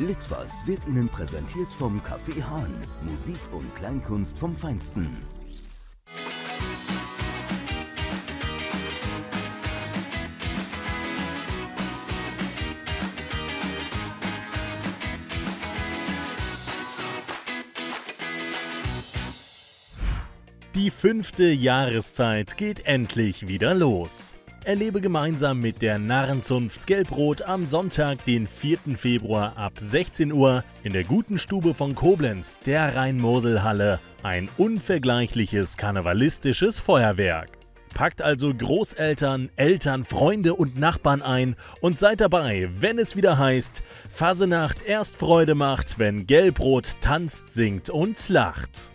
Litwas wird Ihnen präsentiert vom Café Hahn. Musik und Kleinkunst vom Feinsten. Die fünfte Jahreszeit geht endlich wieder los. Erlebe gemeinsam mit der Narrenzunft Gelbrot am Sonntag, den 4. Februar ab 16 Uhr in der Guten Stube von Koblenz, der Rhein-Mosel-Halle, ein unvergleichliches karnevalistisches Feuerwerk. Packt also Großeltern, Eltern, Freunde und Nachbarn ein und seid dabei, wenn es wieder heißt, Fasenacht erst Freude macht, wenn Gelbrot tanzt, singt und lacht.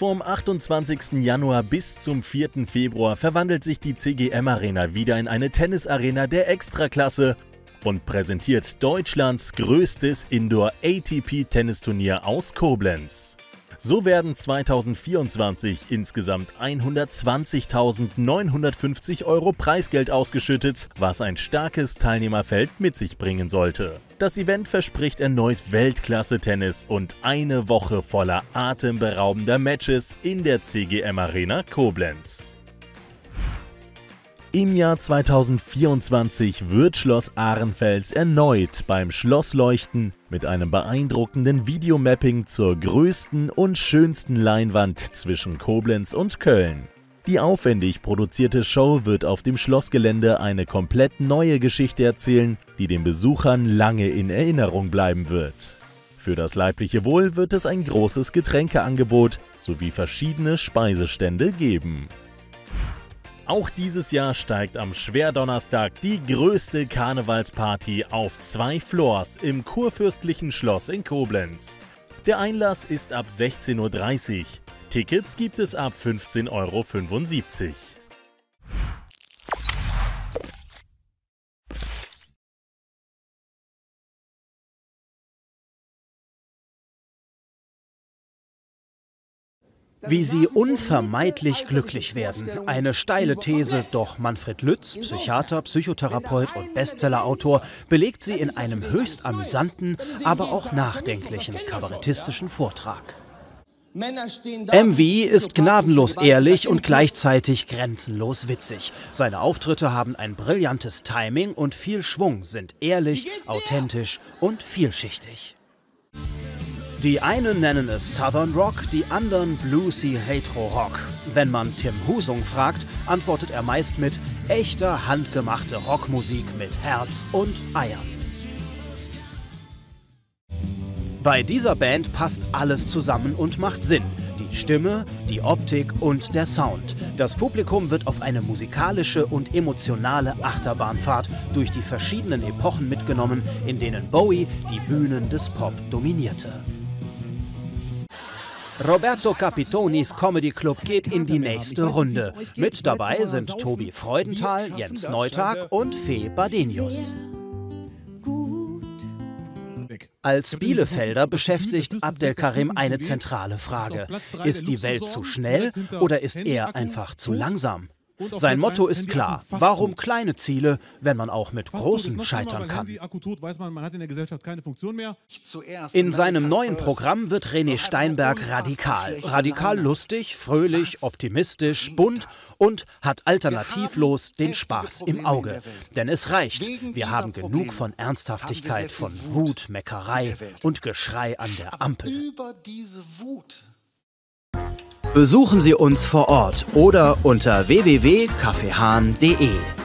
Vom 28. Januar bis zum 4. Februar verwandelt sich die CGM Arena wieder in eine Tennisarena der Extraklasse und präsentiert Deutschlands größtes Indoor-ATP-Tennisturnier aus Koblenz. So werden 2024 insgesamt 120.950 Euro Preisgeld ausgeschüttet, was ein starkes Teilnehmerfeld mit sich bringen sollte. Das Event verspricht erneut Weltklasse-Tennis und eine Woche voller atemberaubender Matches in der CGM Arena Koblenz. Im Jahr 2024 wird Schloss Ahrenfels erneut beim Schlossleuchten mit einem beeindruckenden Videomapping zur größten und schönsten Leinwand zwischen Koblenz und Köln. Die aufwendig produzierte Show wird auf dem Schlossgelände eine komplett neue Geschichte erzählen, die den Besuchern lange in Erinnerung bleiben wird. Für das leibliche Wohl wird es ein großes Getränkeangebot sowie verschiedene Speisestände geben. Auch dieses Jahr steigt am Schwerdonnerstag die größte Karnevalsparty auf zwei Floors im Kurfürstlichen Schloss in Koblenz. Der Einlass ist ab 16.30 Uhr. Tickets gibt es ab 15,75 Euro. Wie sie unvermeidlich glücklich werden. Eine steile These, doch Manfred Lütz, Psychiater, Psychotherapeut und Bestsellerautor, belegt sie in einem höchst amüsanten, aber auch nachdenklichen kabarettistischen Vortrag. MV ist gnadenlos ehrlich und gleichzeitig grenzenlos witzig. Seine Auftritte haben ein brillantes Timing und viel Schwung, sind ehrlich, authentisch und vielschichtig. Die einen nennen es Southern Rock, die anderen Bluesy Retro Rock. Wenn man Tim Husung fragt, antwortet er meist mit echter handgemachte Rockmusik mit Herz und Eiern. Bei dieser Band passt alles zusammen und macht Sinn. Die Stimme, die Optik und der Sound. Das Publikum wird auf eine musikalische und emotionale Achterbahnfahrt durch die verschiedenen Epochen mitgenommen, in denen Bowie die Bühnen des Pop dominierte. Roberto Capitonis Comedy Club geht in die nächste Runde. Mit dabei sind Tobi Freudenthal, Jens Neutag und Fee Badenius. Als Bielefelder beschäftigt Abdelkarim eine zentrale Frage. Ist die Welt zu schnell oder ist er einfach zu langsam? Sein Motto ist klar. Warum kleine Ziele, wenn man auch mit großen scheitern kann? In seinem neuen Programm wird René Steinberg radikal. Radikal lustig, fröhlich, optimistisch, bunt und hat alternativlos den Spaß im Auge. Denn es reicht. Wir haben genug von Ernsthaftigkeit, von Wut, Meckerei und Geschrei an der Ampel. Über diese Wut Besuchen Sie uns vor Ort oder unter www.kaffeehahn.de.